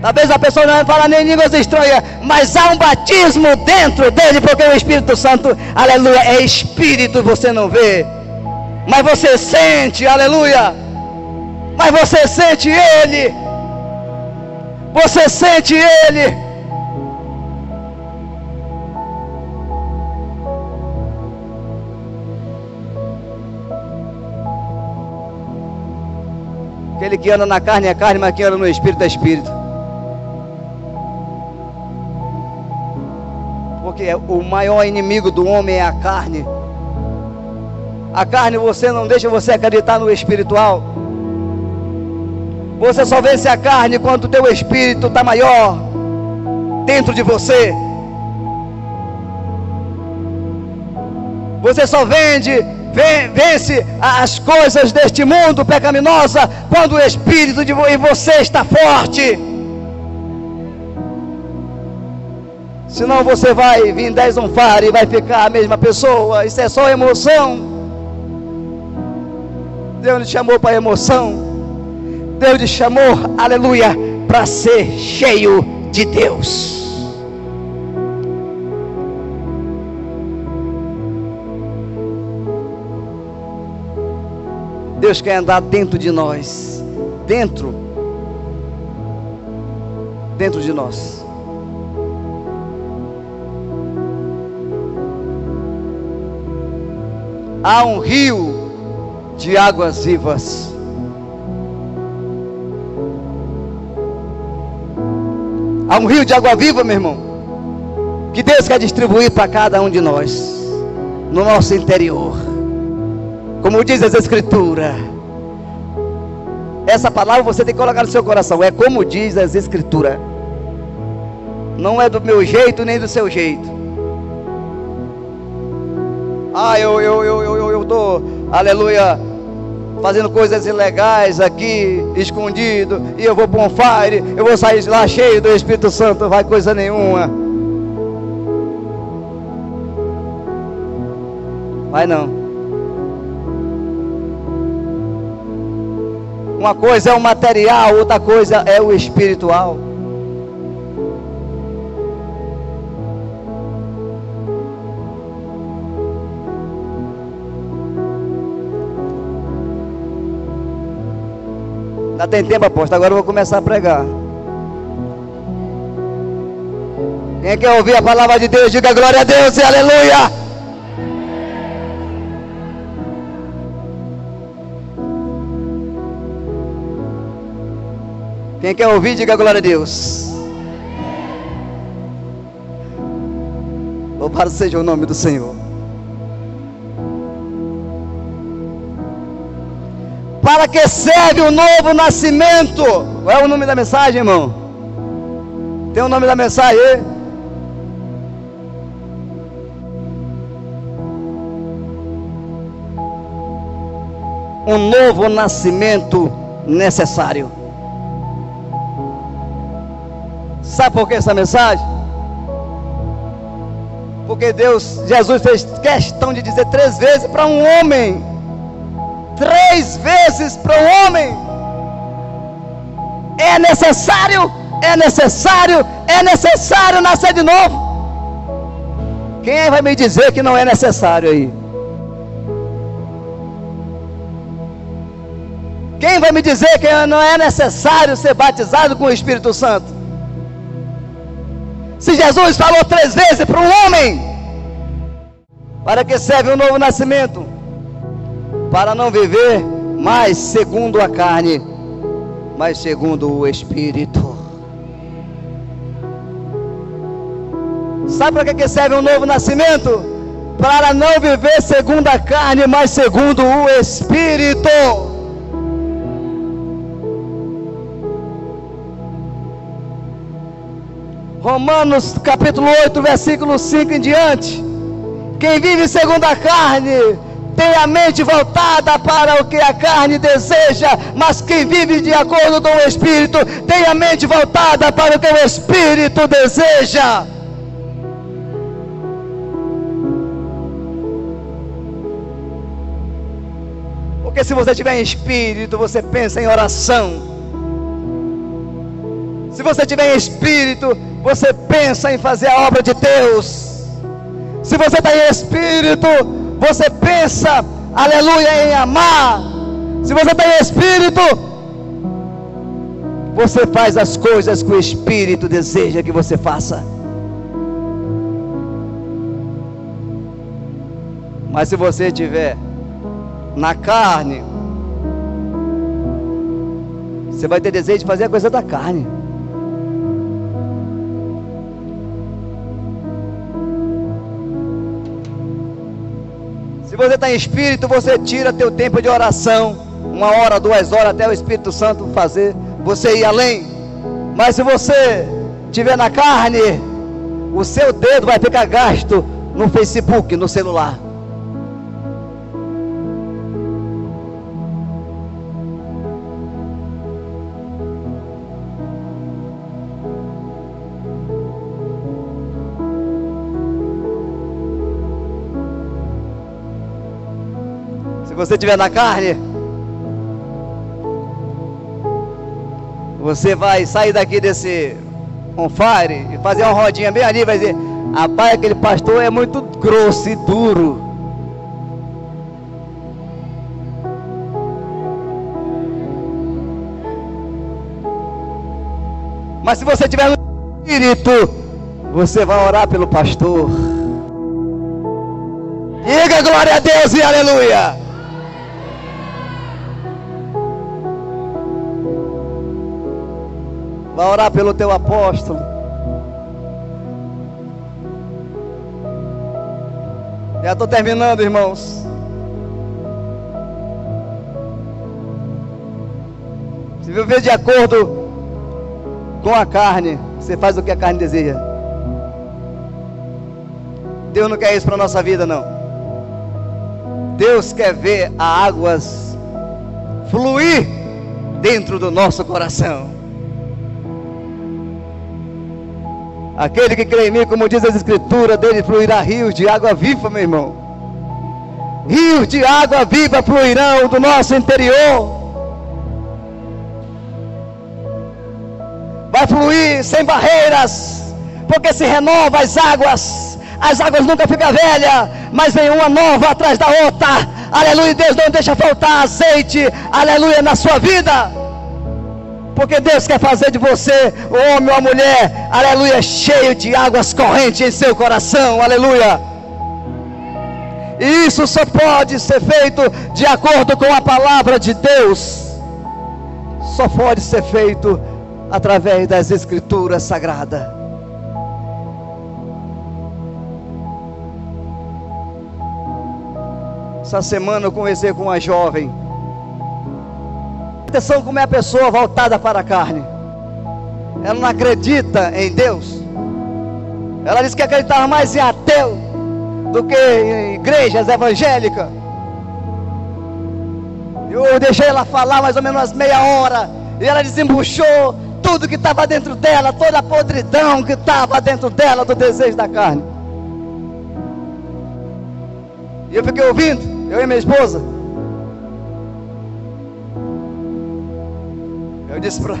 Talvez a pessoa não fale nem línguas estranhas, mas há um batismo dentro dele, porque o Espírito Santo, aleluia, é Espírito, você não vê, mas você sente, aleluia, mas você sente Ele, você sente Ele. Aquele que anda na carne é carne, mas quem anda no Espírito é Espírito. Porque o maior inimigo do homem é a carne. A carne você não deixa você acreditar no espiritual. Você só vence a carne quando o teu espírito está maior dentro de você. Você só vende, vence as coisas deste mundo pecaminosa quando o espírito de você está forte. Senão você vai vir dez fire e vai ficar a mesma pessoa. Isso é só emoção. Deus te chamou para emoção. Deus te chamou, aleluia, para ser cheio de Deus. Deus quer andar dentro de nós. Dentro. Dentro de nós. Há um rio de águas vivas. Há um rio de água viva, meu irmão, que Deus quer distribuir para cada um de nós, no nosso interior. Como diz as Escrituras, essa palavra você tem que colocar no seu coração, é como diz as Escrituras, não é do meu jeito nem do seu jeito ah, eu, eu, eu, eu, eu tô, aleluia, fazendo coisas ilegais aqui, escondido, e eu vou para um fire, eu vou sair lá cheio do Espírito Santo, vai coisa nenhuma. Vai não. Uma coisa é o material, outra coisa é o espiritual. Ainda tem tempo, apóstolo. Agora eu vou começar a pregar. Quem quer ouvir a palavra de Deus, diga glória a Deus e aleluia. Quem quer ouvir, diga glória a Deus. Louvado seja o nome do Senhor. Para que serve o novo nascimento? Qual é o nome da mensagem, irmão? Tem o nome da mensagem aí? Um novo nascimento necessário. Sabe por que essa mensagem? Porque Deus, Jesus fez questão de dizer três vezes para um homem três vezes para o homem. É necessário, é necessário, é necessário nascer de novo. Quem vai me dizer que não é necessário aí? Quem vai me dizer que não é necessário ser batizado com o Espírito Santo? Se Jesus falou três vezes para um homem, para que serve o um novo nascimento? Para não viver mais segundo a carne, mas segundo o Espírito. Sabe para que serve um novo nascimento? Para não viver segundo a carne, mas segundo o Espírito. Romanos capítulo 8, versículo 5 em diante. Quem vive segundo a carne tem a mente voltada para o que a carne deseja, mas quem vive de acordo com o Espírito tem a mente voltada para o que o Espírito deseja. Porque se você tiver em espírito, você pensa em oração. Se você tiver em espírito, você pensa em fazer a obra de Deus. Se você está em espírito, você pensa, aleluia, em amar. Se você está em espírito, você faz as coisas que o espírito deseja que você faça. Mas se você estiver na carne, você vai ter desejo de fazer a coisa da carne. Você está em espírito, você tira teu tempo de oração, uma hora, duas horas, até o Espírito Santo fazer você ir além. Mas se você estiver na carne, o seu dedo vai ficar gasto no Facebook, no celular. Você estiver na carne, você vai sair daqui desse on fire e fazer uma rodinha bem ali, vai dizer, rapaz, aquele pastor é muito grosso e duro. Mas se você tiver no espírito, você vai orar pelo pastor. Diga glória a Deus e aleluia. Vai orar pelo teu apóstolo. Já estou terminando, irmãos. Se viver de acordo com a carne, você faz o que a carne deseja. Deus não quer isso para a nossa vida, não. Deus quer ver as águas fluir dentro do nosso coração. Aquele que crê em mim, como diz as escrituras, dele fluirá rios de água viva, meu irmão. Rios de água viva fluirão do nosso interior. Vai fluir sem barreiras, porque se renova as águas. As águas nunca ficam velhas, mas vem uma nova atrás da outra. Aleluia, Deus não deixa faltar azeite, aleluia, na sua vida porque Deus quer fazer de você, homem ou mulher, aleluia, cheio de águas correntes em seu coração, aleluia. E isso só pode ser feito de acordo com a palavra de Deus, só pode ser feito através das Escrituras Sagradas. Essa semana eu conversei com uma jovem Atenção como é a pessoa voltada para a carne. Ela não acredita em Deus. Ela diz que acreditava mais em ateu do que em igrejas evangélicas. Eu deixei ela falar mais ou menos umas meia hora. E ela desembuchou tudo que estava dentro dela, toda a podridão que estava dentro dela do desejo da carne. E eu fiquei ouvindo, eu e minha esposa. Eu disse para.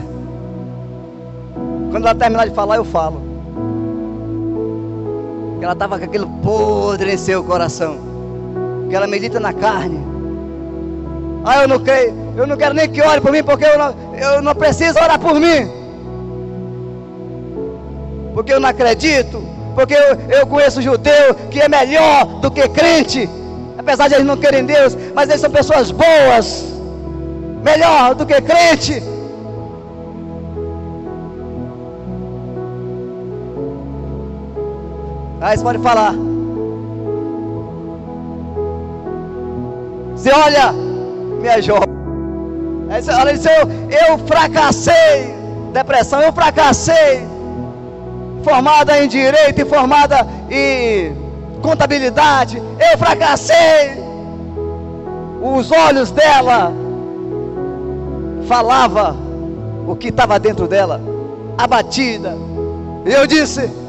Quando ela terminar de falar, eu falo. Ela estava com aquilo podre em seu coração. Que ela medita na carne. Ah, eu não creio. Eu não quero nem que ore por mim, porque eu não, eu não preciso orar por mim. Porque eu não acredito. Porque eu, eu conheço judeu que é melhor do que crente. Apesar de eles não querem Deus, mas eles são pessoas boas. Melhor do que crente. Aí você pode falar. Você olha, minha jovem. Aí você olha e eu, eu fracassei. Depressão, eu fracassei. Formada em direito e formada em contabilidade. Eu fracassei. Os olhos dela falava o que estava dentro dela, abatida. E eu disse: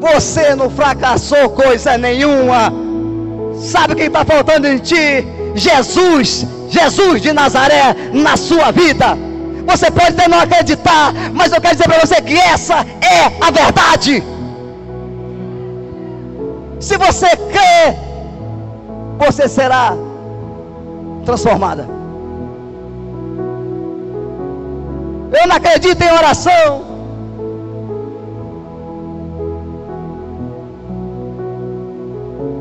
você não fracassou coisa nenhuma. Sabe quem está faltando em ti? Jesus, Jesus de Nazaré na sua vida. Você pode até não acreditar, mas eu quero dizer para você que essa é a verdade. Se você crê, você será transformada. Eu não acredito em oração.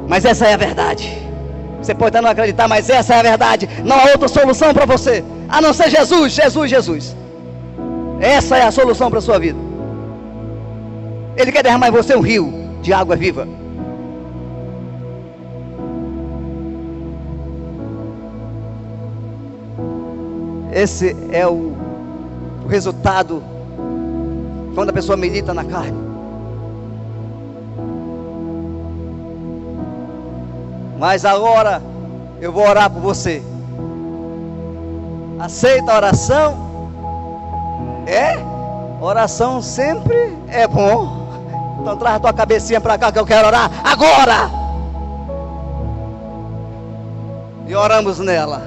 Mas essa é a verdade. Você pode até não acreditar, mas essa é a verdade. Não há outra solução para você, a não ser Jesus, Jesus, Jesus. Essa é a solução para a sua vida. Ele quer derramar em você um rio de água viva. Esse é o, resultado quando a pessoa milita na carne. Mas agora eu vou orar por você. Aceita a oração? É? Oração sempre é bom. Então traz a tua cabecinha para cá que eu quero orar agora. E oramos nela.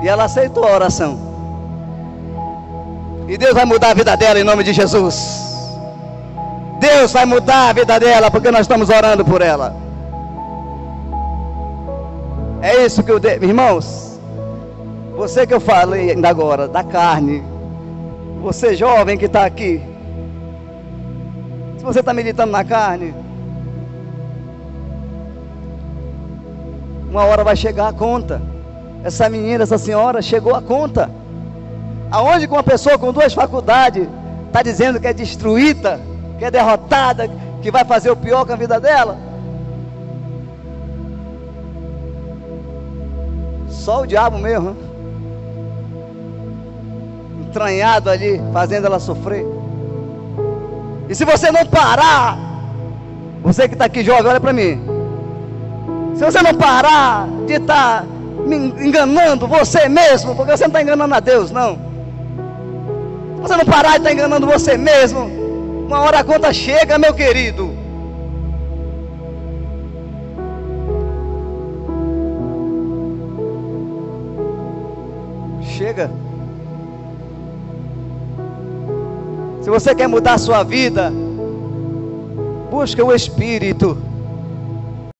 E ela aceitou a oração. E Deus vai mudar a vida dela em nome de Jesus. Deus vai mudar a vida dela porque nós estamos orando por ela. É isso que eu. De... Irmãos, você que eu falei ainda agora, da carne. Você jovem que está aqui. Se você está militando na carne. Uma hora vai chegar a conta. Essa menina, essa senhora chegou a conta. Aonde que uma pessoa com duas faculdades está dizendo que é destruída, que é derrotada, que vai fazer o pior com a vida dela? Só o diabo mesmo. Entranhado ali, fazendo ela sofrer. E se você não parar, você que está aqui jovem, olha para mim. Se você não parar de estar tá me enganando você mesmo, porque você não está enganando a Deus, não. Se você não parar de estar tá enganando você mesmo, uma hora a conta chega, meu querido. Se você quer mudar a sua vida, busca o Espírito.